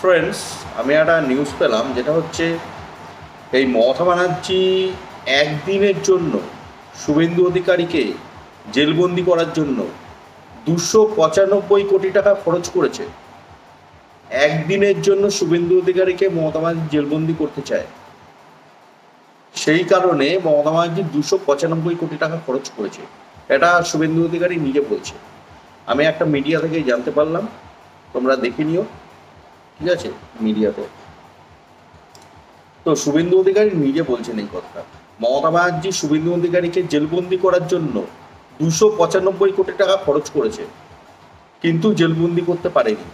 Friends আমি একটা news পেলাম, যেটা হচ্ছে এই মমতা ব্যানার্জি একদিনের জন্য শুভেন্দু অধিকারীকে জেলবন্দি করার জন্য দুশো পঁচানব্বই কোটি টাকা খরচ করেছে। একদিনের জন্য শুভেন্দু অধিকারীকে মমতা ব্যানার্জি জেলবন্দি করতে চায়। সেই কারণে মমতা ব্যানার্জি দুশো পঁচানব্বই কোটি টাকা খরচ করেছে। এটা শুভেন্দু অধিকারী নিজে বলছে। আমি একটা মিডিয়া থেকে জানতে পারলাম। তোমরা দেখে নিও। ঠিক আছে? মিডিয়াতে তো শুভেন্দু অধিকারী নিজে বলছেন এই কথা মমতা ব্যানার্জি শুভেন্দু অধিকারীকে জেলবন্দি করার জন্য দুশো পঁচানব্বই কোটি টাকা খরচ করেছে। কিন্তু জেলবন্দি করতে পারেনি।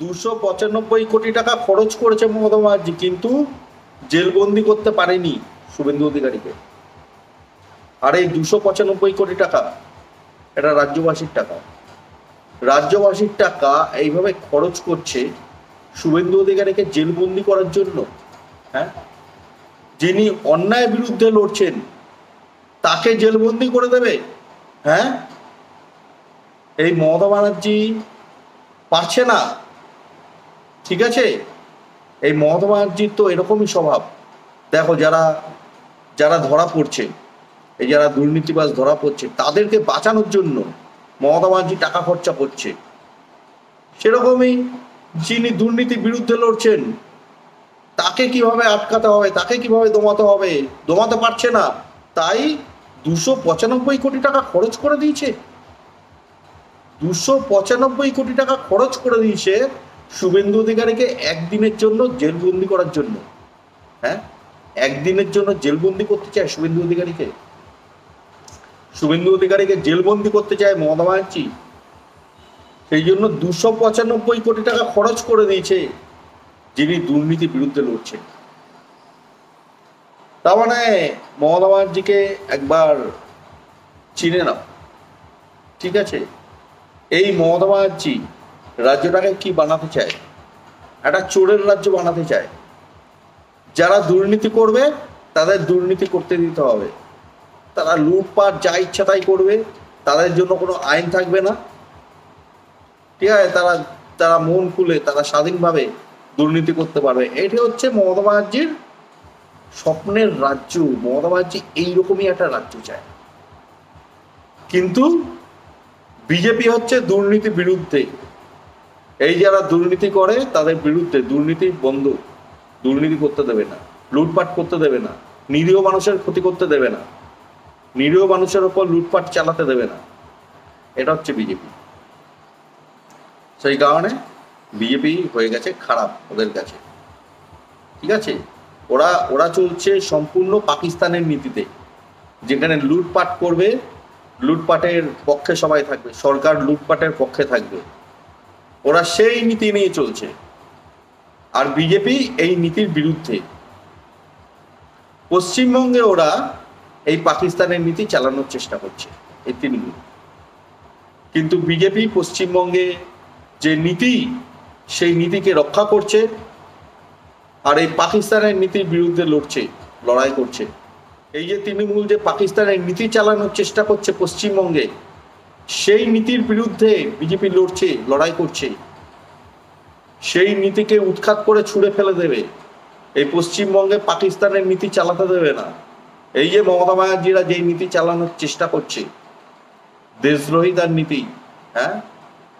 দুশো পঁচানব্বই কোটি টাকা খরচ করেছে মমতা ব্যানার্জি, কিন্তু জেলবন্দি করতে পারেনি শুভেন্দু অধিকারীকে। আর এই দুশো পঁচানব্বই কোটি টাকা, এটা রাজ্যবাসীর টাকা। রাজ্যবাসীর টাকা এইভাবে খরচ করছে শুভেন্দু অধিকারীকে জেলবন্দি করার জন্য হ্যাঁ? যিনি অন্যায় বিরুদ্ধে লড়ছেন, তাকে জেলবন্দি করে দেবে হ্যাঁ? এই মমতা ব্যানার্জি পারছে না, ঠিক আছে? এই মমতা ব্যানার্জির তো এরকমই স্বভাব। দেখো, যারা যারা ধরা পড়ছে, এই যারা দুর্নীতিবাজ ধরা পড়ছে, তাদেরকে বাঁচানোর জন্য মমতা ব্যানার্জি টাকা খরচা করছে। সেরকমই যিনি দুর্নীতি বিরুদ্ধে লড়ছেন, তাকে কীভাবে আটকাতে হবে, তাকে কীভাবে দমাতে হবে, দমাতে পারছে না, তাই দুশো পঁচানব্বই কোটি টাকা খরচ করে দিয়েছে। দুশো পঁচানব্বই কোটি টাকা খরচ করে দিয়েছে শুভেন্দু অধিকারীকে একদিনের জন্য জেলবন্দি করার জন্য। হ্যাঁ? একদিনের জন্য জেলবন্দি করতে চায় শুভেন্দু অধিকারীকে। শুভেন্দু অধিকারীকে জেলবন্দি করতে চায় মমতা ব্যানার্জি। সেই জন্য দুশো পঁচানব্বই কোটি টাকা খরচ করে দিয়েছে যিনি দুর্নীতির বিরুদ্ধে লড়ছেন। তার মানে মমতা ব্যানার্জিকে একবার চিনে নাও। ঠিক আছে? এই মমতা ব্যানার্জি রাজ্যটাকে কি বানাতে চায়? একটা চোরের রাজ্য বানাতে চায়। যারা দুর্নীতি করবে, তাদের দুর্নীতি করতে দিতে হবে। তারা লুটপাট, যা ইচ্ছা তাই করবে। তাদের জন্য কোনো আইন থাকবে না। ঠিক আছে, তারা তারা মন খুলে, তারা স্বাধীনভাবে দুর্নীতি করতে পারবে। এটি হচ্ছে মমতা ব্যানার্জির স্বপ্নের রাজ্য। মমতা ব্যানার্জি এইরকমই একটা রাজ্য চায়। কিন্তু বিজেপি হচ্ছে দুর্নীতি বিরুদ্ধে। এই যারা দুর্নীতি করে, তাদের বিরুদ্ধে দুর্নীতি বন্ধ। দুর্নীতি করতে দেবে না। লুটপাট করতে দেবে না। নিরীহ মানুষের ক্ষতি করতে দেবে না। নিরীহ মানুষের ওপর লুটপাট চালাতে দেবে না। এটা হচ্ছে বিজেপি। সেই কারণে বিজেপি হয়ে গেছে খারাপ ওদের কাছে। ঠিক আছে? ওরা ওরা চলছে সম্পূর্ণ পাকিস্তানের নীতিতে। যেখানে লুটপাট করবে, লুটপাটের পক্ষে সবাই থাকবে, সরকার লুটপাটের পক্ষে থাকবে। ওরা সেই নীতি নিয়ে চলছে। আর বিজেপি এই নীতির বিরুদ্ধে। পশ্চিমবঙ্গে ওরা এই পাকিস্তানের নীতি চালানোর চেষ্টা করছে, এই তৃণমূল। কিন্তু বিজেপি পশ্চিমবঙ্গে যে নীতি, সেই নীতিকে রক্ষা করছে আর এই পাকিস্তানের নীতির বিরুদ্ধে লড়ছে, লড়াই করছে। এই যে তৃণমূল যে পাকিস্তানের নীতি চালানোর চেষ্টা করছে পশ্চিমবঙ্গে, সেই নীতির বিরুদ্ধে বিজেপি লড়ছে, লড়াই করছে। সেই নীতিকে উৎখাত করে ছুঁড়ে ফেলে দেবে। এই পশ্চিমবঙ্গে পাকিস্তানের নীতি চালাতে দেবে না। এই যে মমতা ব্যানার্জিরা যেই নীতি চালানোর চেষ্টা করছে, দেশদ্রোহী তার নীতি হ্যাঁ?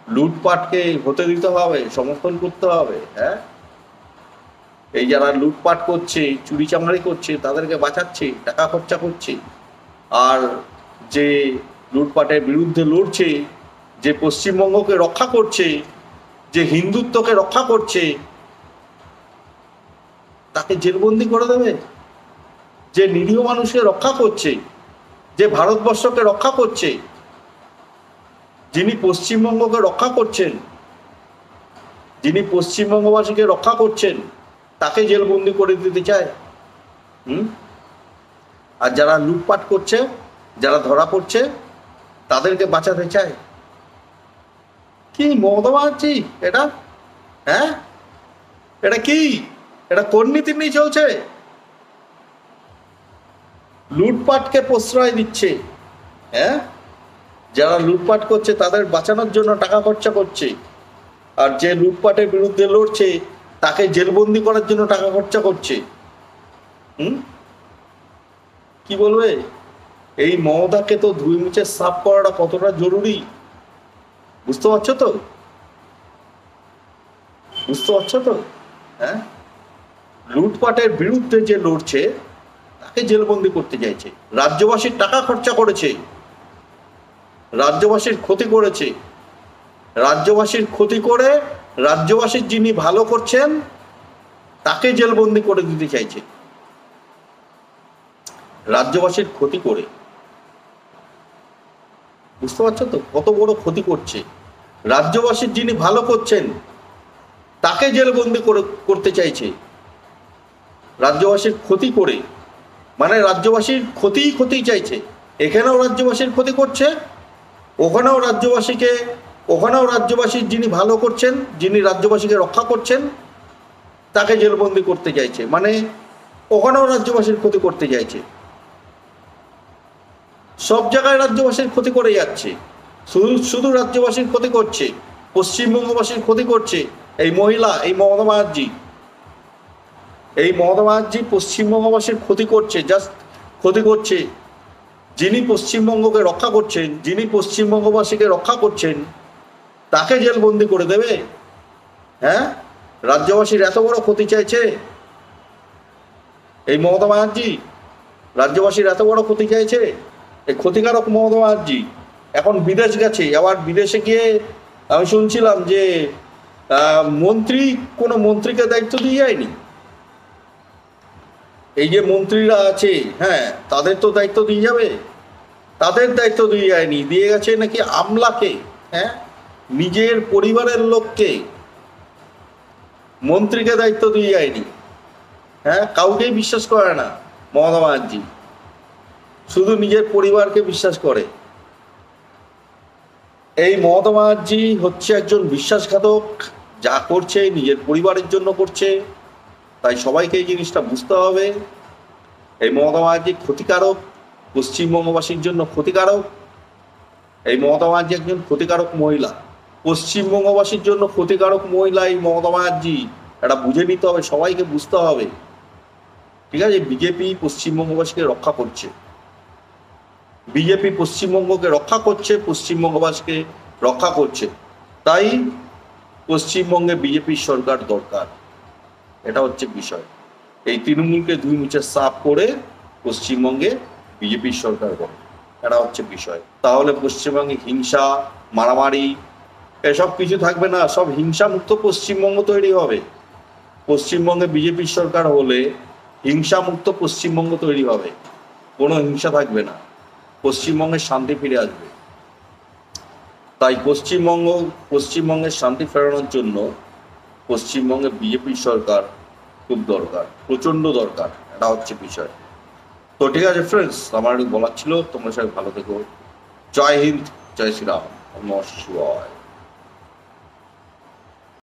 লুটপাটকে হতে দিতে হবে, সমর্থন করতে হবে হ্যাঁ? এই যারা লুটপাট করছে চুরি চামারি করছে, তাদেরকে বাঁচাচ্ছে, টাকা খরচা করছে। আর যে লুটপাটের বিরুদ্ধে লড়ছে, যে পশ্চিমবঙ্গকে রক্ষা করছে, যে হিন্দুত্বকে রক্ষা করছে, তাকে জেলবন্দি করে দেবে? যে নিরীহ মানুষকে রক্ষা করছে, যে ভারতবর্ষকে রক্ষা করছে যিনি পশ্চিমবঙ্গকে রক্ষা করছেন, যিনি পশ্চিমবঙ্গবাসীকে রক্ষা করছেন, তাকে জেলবন্দি করে দিতে চায়। হুম? আর যারা লুটপাট করছে, যারা ধরা পড়ছে, তাদেরকে বাঁচাতে চায়। কি মমতা ব্যানার্জি? এটা? হ্যাঁ? এটা কি? এটা কোন নীতি নিয়ে চলছে? লুটপাটকে প্রশ্রয় দিচ্ছে। হ্যাঁ? যারা লুটপাট করছে তাদের বাঁচানোর জন্য টাকা খরচা করছে। আর যে লুটপাটের বিরুদ্ধে লড়ছে, তাকে জেলবন্দি করার জন্য টাকা খরচা করছে। হুম? কি বলবে? এই মমতাকে তো ধুই মুছে সাফ করাটা কতটা জরুরি? বুঝতে পারছ তো? বুঝতে পারছ তো? হ্যাঁ? লুটপাটের বিরুদ্ধে যে লড়ছে, তাকে জেলবন্দি করতে চাইছে। রাজ্যবাসীর টাকা খরচা করেছে। রাজ্যবাসীর ক্ষতি করেছে। রাজ্যবাসীর ক্ষতি করে রাজ্যবাসীর যিনি ভালো করছেন, তাকে জেলবন্দি করে দিতে চাইছে। রাজ্যবাসীর ক্ষতি করে। বুঝতে পারছ তো? কত বড় ক্ষতি করছে। রাজ্যবাসীর যিনি ভালো করছেন, তাকে জেলবন্দি করে, করতে চাইছে। রাজ্যবাসীর ক্ষতি করে। মানে রাজ্যবাসীর ক্ষতিই ক্ষতি চাইছে। এখানেও রাজ্যবাসীর ক্ষতি করছে ওখানেও রাজ্যবাসীকে, ওখানেও রাজ্যবাসীর যিনি ভালো করছেন, যিনি রাজ্যবাসীকে রক্ষা করছেন, তাকে জেলবন্দি করতে চাইছে। মানে ওখানেও রাজ্যবাসীর ক্ষতি করতে চাইছে। সব জায়গায় রাজ্যবাসীর ক্ষতি করে যাচ্ছে। শুধু শুধু রাজ্যবাসীর ক্ষতি করছে, পশ্চিমবঙ্গবাসীর ক্ষতি করছে এই মহিলা, এই মমতা ব্যানার্জি। এই মমতা ব্যানার্জি পশ্চিমবঙ্গবাসীর ক্ষতি করছে জাস্ট ক্ষতি করছে। যিনি পশ্চিমবঙ্গকে রক্ষা করছেন, যিনি পশ্চিমবঙ্গবাসীকে রক্ষা করছেন, তাকে জেলবন্দি করে দেবে? হ্যাঁ? রাজ্যবাসীর এত বড় ক্ষতি চাইছে? এই মমতা ব্যানার্জি, রাজ্যবাসীর এত বড় ক্ষতি চাইছে? এই ক্ষতিকারক মমতা ব্যানার্জি, এখন বিদেশ গেছে। আবার বিদেশে গিয়ে আমি শুনছিলাম যে মন্ত্রী কোনো মন্ত্রীকে দায়িত্ব দিয়ে যায়নি? এই যে মন্ত্রীরা আছে হ্যাঁ তাদের তো দায়িত্ব দিয়ে যাবে। তাদের দায়িত্ব দিয়ে যায়নি, দিয়ে গেছে নাকি আমলাকে হ্যাঁ নিজের পরিবারের লোককে। মন্ত্রীকে দায়িত্ব দিয়ে যায়নি হ্যাঁ কাউকেই বিশ্বাস করে না মমতা ব্যানার্জি। শুধু নিজের পরিবারকে বিশ্বাস করে। এই মমতা ব্যানার্জি হচ্ছে একজন বিশ্বাসঘাতক, যা করছে নিজের পরিবারের জন্য করছে। তাই সবাইকে এই জিনিসটা বুঝতে হবে। এই মমতা ব্যানার্জি ক্ষতিকারক পশ্চিমবঙ্গবাসীর জন্য ক্ষতিকারক, এই মমতা ব্যানার্জি একজন ক্ষতিকারক মহিলা। পশ্চিমবঙ্গবাসীর জন্য ক্ষতিকারক মহিলা এই মমতা ব্যানার্জি। এটা বুঝে নিতে হবে, সবাইকে বুঝতে হবে। ঠিক আছে? বিজেপি পশ্চিমবঙ্গবাসীকে রক্ষা করছে। বিজেপি পশ্চিমবঙ্গকে রক্ষা করছে পশ্চিমবঙ্গবাসীকে রক্ষা করছে। তাই পশ্চিমবঙ্গে বিজেপির সরকার দরকার। এটা হচ্ছে বিষয়। এই তৃণমূলকে দুই মুছে সাফ করে পশ্চিমবঙ্গে বিজেপির সরকার করে এটা হচ্ছে বিষয়। তাহলে পশ্চিমবঙ্গে হিংসা, মারামারি, এসব কিছু থাকবে না। সব হিংসা মুক্ত পশ্চিমবঙ্গ তৈরি হবে। পশ্চিমবঙ্গে বিজেপির সরকার হলে হিংসা মুক্ত পশ্চিমবঙ্গ তৈরি হবে। কোনো হিংসা থাকবে না। পশ্চিমবঙ্গে শান্তি ফিরে আসবে। তাই পশ্চিমবঙ্গ, পশ্চিমবঙ্গের শান্তি ফেরানোর জন্য পশ্চিমবঙ্গে বিজেপি সরকার খুব দরকার, প্রচণ্ড দরকার, এটা হচ্ছে বিষয়। তো ঠিক আছে ফ্রেন্ডস আমার একটু বলার ছিল, তোমরা সবাই ভালো থেকো। জয় হিন্দ, জয় শ্রীরাম, নমস্কার।